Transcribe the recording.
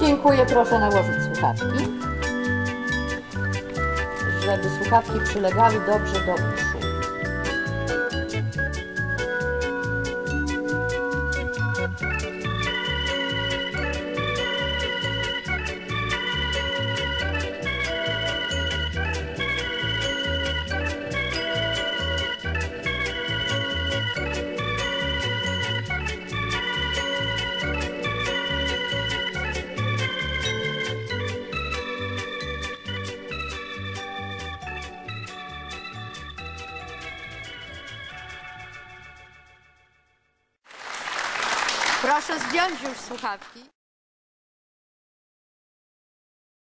Dziękuję, proszę nałożyć słuchawki. Żeby słuchawki przylegały dobrze do uszu. Proszę zdjąć już słuchawki.